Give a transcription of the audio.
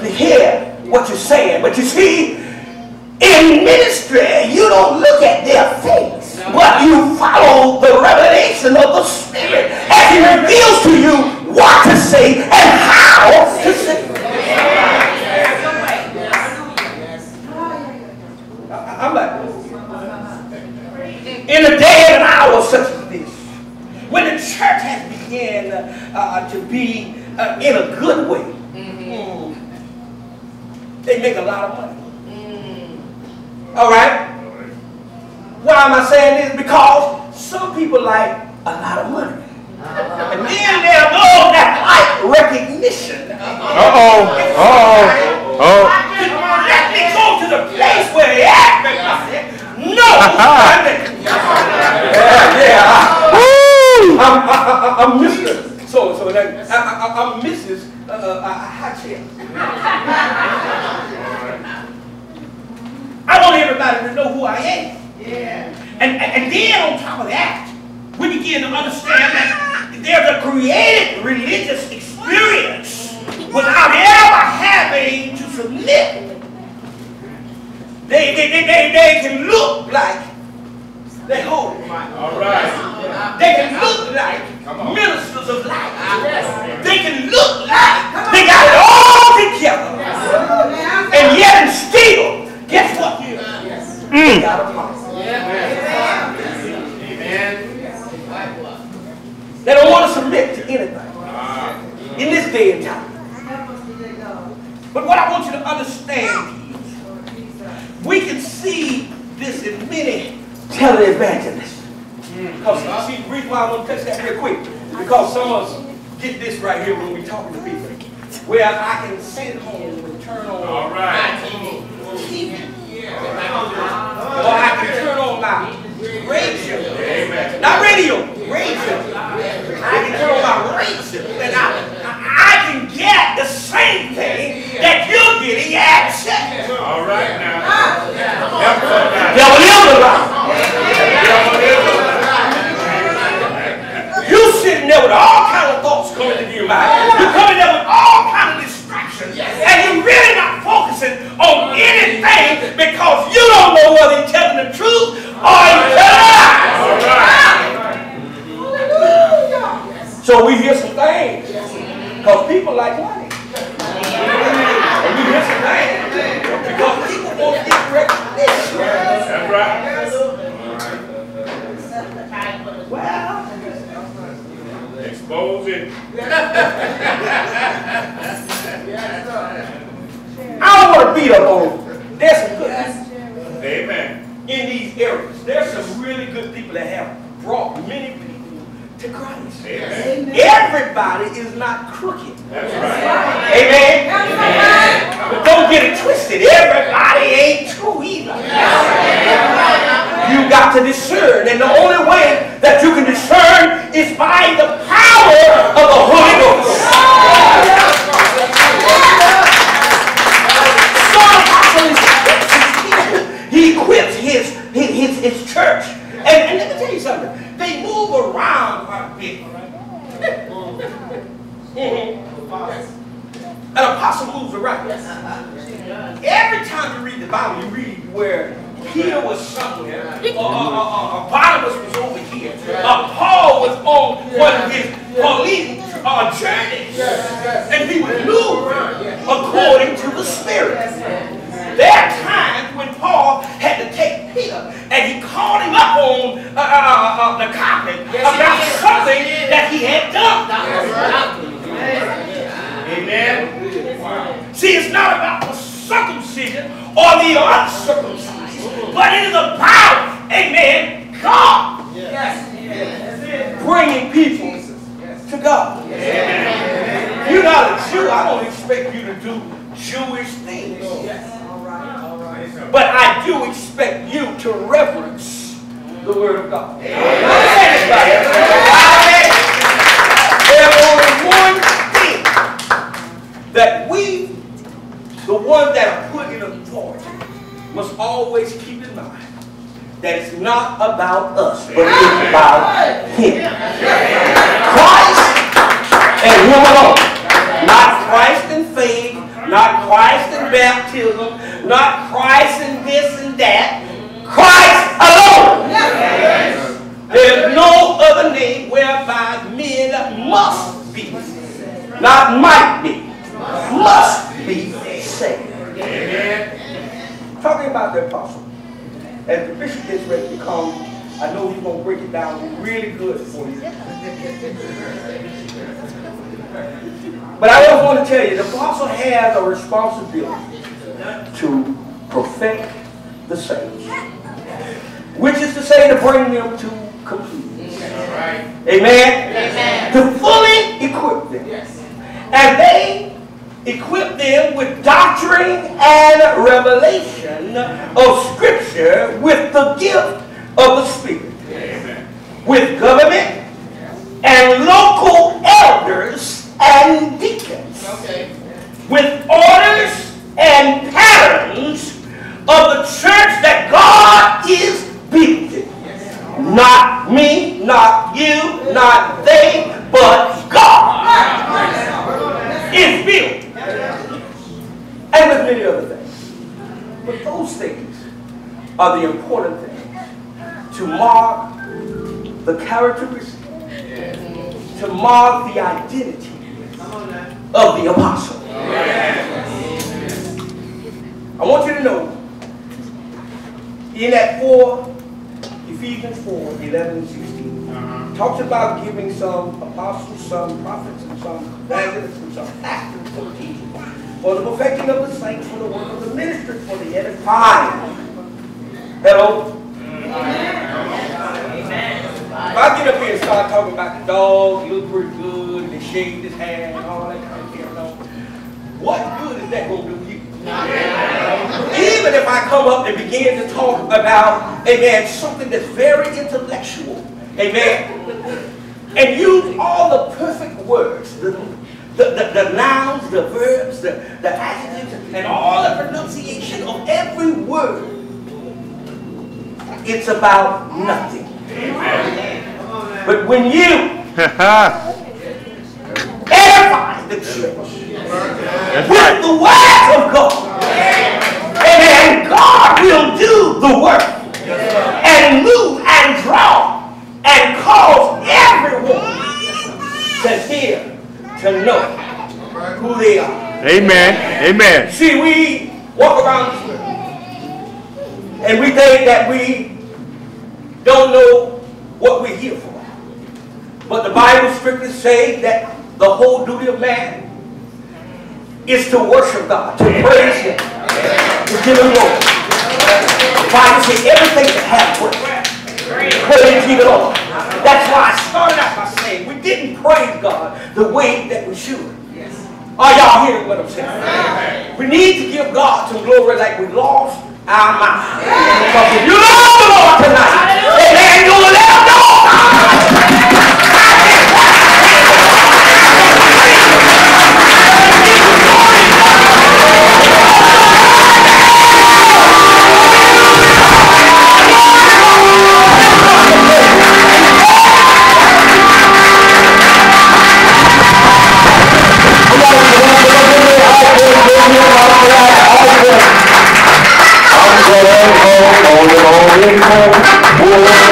to hear what you're saying. But you see, in ministry, you don't look at their face, but you follow the revelation of the Spirit as He reveals to you what to say and how to say. I'm like, in a day and an hour such as this, when the church has begun uh, to be uh, in a good way, they make a lot of money. Mm. All right? Why am I saying this? Because some people like a lot of money. Uh-huh. And then there are those that like recognition. Uh-oh. Uh-oh. Oh. Let me go to the place where they everybody knows. yeah, yeah. Woo! I'm, I, I, I'm Mr. So, so that, I, I, I'm Mrs. Uh, uh, I want everybody to know who I am. Yeah. And, and, and then on top of that, we begin to understand that there's a created religious experience without ever having to submit. They, they, they, they, they can look like they hold. All right. They can look like ministers of light. They can look like they got it all together. And yet and still, guess what? They got a problem. They don't want to submit to anything in this day and time. But what I want you to understand is we can see this in many televangelists. Because see, the reason why I want to touch that real quick because some of us get this right here when we talking to people. Where I can sit home and turn on All right. TV. Or I can turn on my radio. Not radio, radio. I can turn on my radio and I can get the same thing that you're getting at church. All right now. Help somebody. Devil is around. Devil is alive. You sitting there with all kind of thoughts coming into your mind. You're coming there with all kind of distractions. And you're really not focusing on anything because you don't know whether you're telling the truth or you're telling lies. All right. So we hear some things. Because people like money. And we hear some things. Because people want to get recognition. That's right. Well, Expose it. I want to beat up on. There's some good Amen. in these areas. There's some really good people that have brought many people to Christ. Amen. Everybody is not crooked. That's right. Amen. But don't get it twisted. Everybody ain't true either. You got to discern, and the only way that you can discern is by the power moves around. Every time you read the Bible, you read where Peter was somewhere, or, or, or, or Barnabas was over here, or Paul was on one of his Pauline uh, journeys, and he would move according to the Spirit. There are times when Paul had to take Peter and he called him up on uh, uh, uh, the carpet about something that he had done. Amen. See, it's not about the circumcision or the uncircumcised, but it is about, amen, God bringing people to God. You're not a Jew. I don't expect you to do Jewish things. But I do expect you to reverence the Word of God. There's only one thing that we, the ones that are put in authority, must always keep in mind that it's not about us, but it's about Him. Christ and Him alone. Not Christ and faith, Not Christ in baptism, not Christ in this and that. Christ alone. There's no other name whereby men must be, not might be, must be saved. Talking about the apostle. As the bishop gets ready to come, I know he's going to break it down really good for you. But I just want to tell you, the apostle has a responsibility to perfect the saints. Which is to say, to bring them to completeness. Amen? Amen. To fully equip them. Yes. And they equip them with doctrine and revelation of Scripture with the gift of the Spirit. With government and local elders and deacons. Okay. With orders and patterns of the church that God is building. Not me, not you, not they, but God is built. And with many other things. But those things are the important things to mark the characteristics, to mark the identity of the apostle. I want you to know, in that 4, Ephesians 4, 11 and 16, talks about giving some apostles, some prophets, and some evangelists, and some pastors, some teachers, for the perfecting of the saints, for the work of the ministry, for the edifying. Hello? If I get up here and start talking about the dog, he looks pretty good, and he shaved his hair and all that kind of stuff, you know, what good is that going to do you? Even if I come up and begin to talk about, amen, something that's very intellectual, amen, and use all the perfect words, the, the, the, the nouns, the verbs, the, the adjectives, and all the it's about nothing. But when you edify the church with the word of God, and God will do the work and move and draw and cause everyone to hear, to know who they are. Amen. Amen. See, we walk around and we think that we don't know what we're here for. But the Bible strictly says that the whole duty of man is to worship God, to praise Him, to give Him glory. The Bible says everything that breath. Praise ye the. That's why I started out by saying we didn't praise God the way that we should. Are y'all hearing what I'm saying? We need to give God some glory like we lost our mind. Because if you love the Lord tonight, amen, you'll let him know. I'm going home on the morning home.